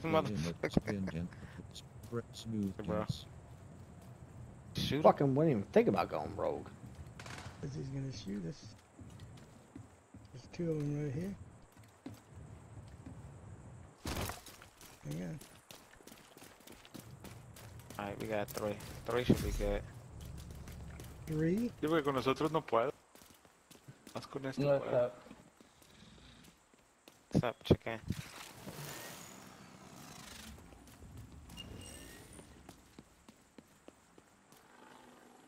this motherfucker. Bro. Shoot him. Fucking wouldn't even think about going rogue. Cause he's gonna shoot us. There's two of them right here. Hang on. Alright, we got three. Three should be good. Three. Sí, porque con nosotros no puedo. Más con este No puedo. What's up, chicken?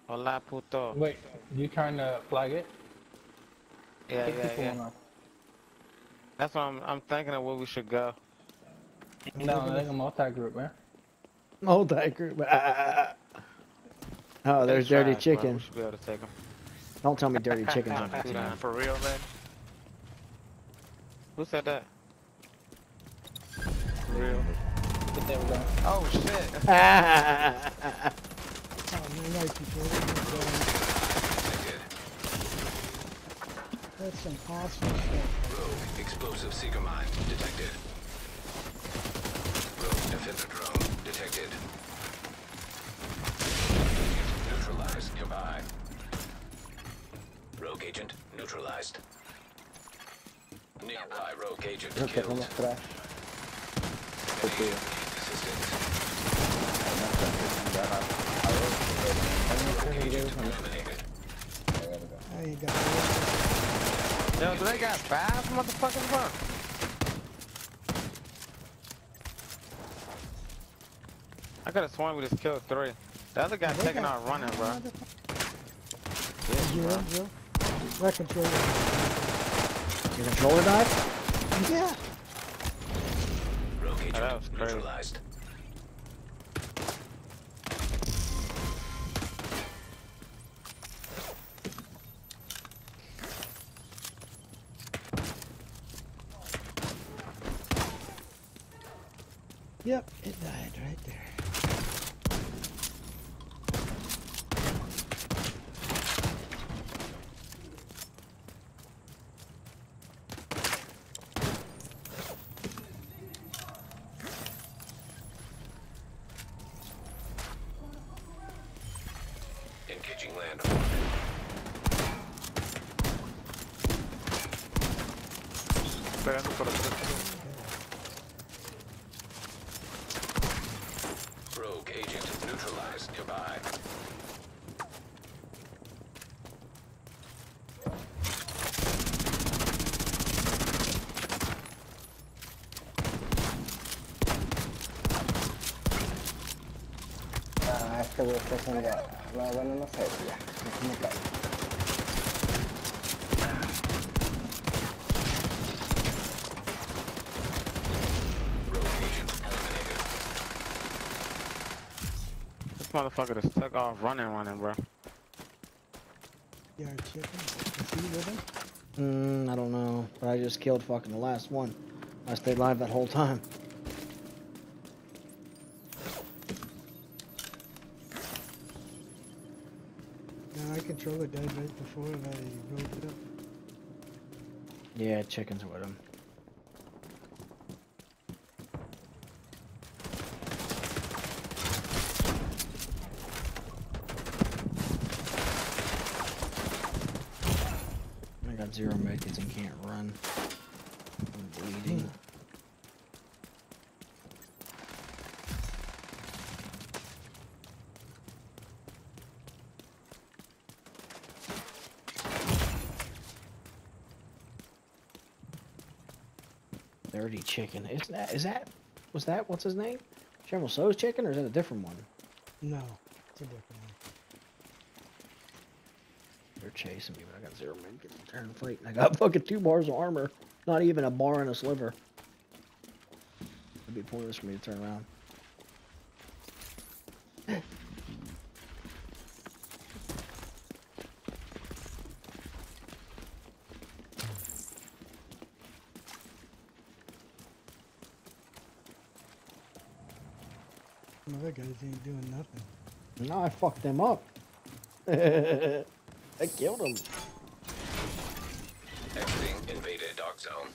Hola, puto. Wait, you trying to flag it? Yeah, Take yeah, yeah. That's what I'm. I'm thinking of where we should go. No, there's a multi-group, man. Multi group. Ah, ah, ah, oh, there's They dirty trash, chicken. We should be able to take them. Don't tell me dirty chicken's on Nah, the team. nah. For real, man. Who said that? For real. But there we go. Oh shit! Oh man, nice control. That's some awesome stuff. Rogue explosive seeker mine detected. Rogue defender drone detected. Neutralized nearby. Rogue agent neutralized. Nearby rogue agent killed. somos trash. Enemy assistance. Agent eliminated. I ain't got it. Yo, do they got five motherfuckers, bro? I could have sworn we just killed three. The other guy They taking got out running, bro. Zero, zero. Right controller. Your controller died? Yeah. Rogue that was crazy. neutralized. Yep, it died right there. Engaging land. Pegando por nearby. Ah, este güey está haciendo... No, bueno, no sé, ya. Me cae. Motherfucker just took off running, running, bro. Yard chicken. Is he with him? Mm, I don't know. But I just killed fucking the last one. I stayed live that whole time. No, I controller died right before and I rolled it up. Yeah, chicken's with him. Got zero medkits and can't run. I'm bleeding. Dirty chicken. Is that is that was that what's his name? General So's chicken or is that a different one? No, it's a different one. Chasing me, but I got zero. I'm trying to fight. and I got fucking two bars of armor. Not even a bar and a sliver. It'd be pointless for me to turn around. Other guys ain't doing nothing. No, I fucked them up. I killed him. Exiting invaded dark zone.